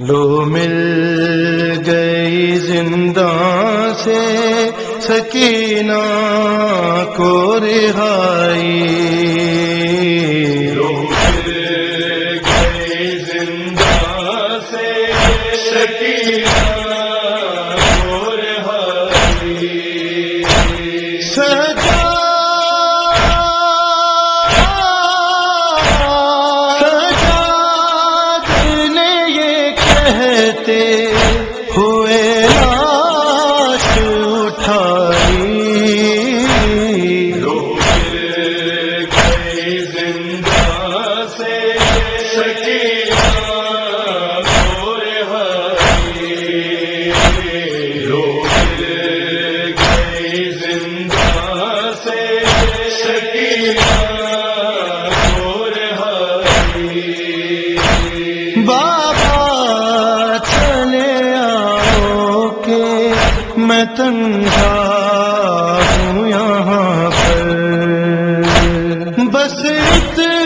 लो मिल गई ज़िंदा से सकीना को रिहाई। सजा मैं तन्हा हूँ यहाँ पर। बस इतना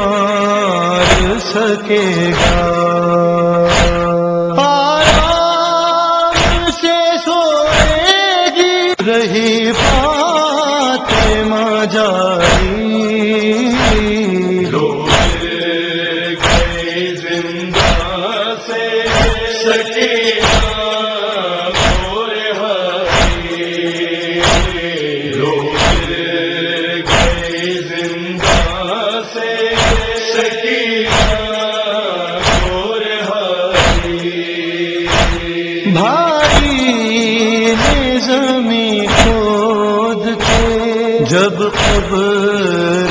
कर सकेगा आराम से सोएगी रही पा भारी ने जमी खोद के जब कब्र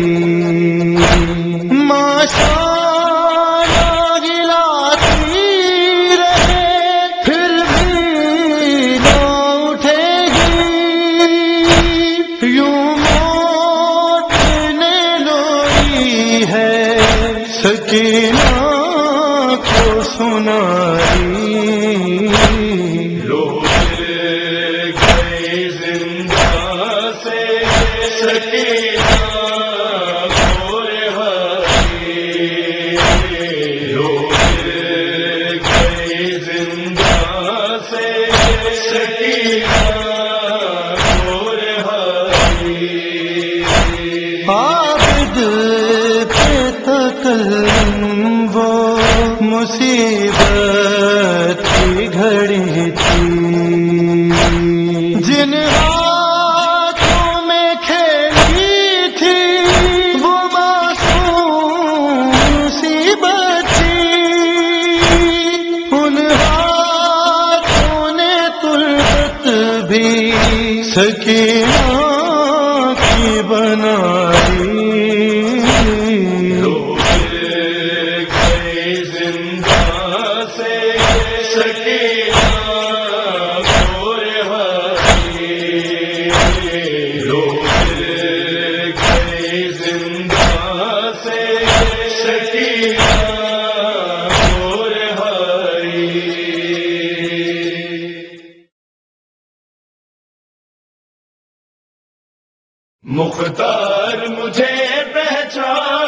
आबिद पे वो मुसीबत की घड़ी थी। सके की मुख्तार मुझे पहचान।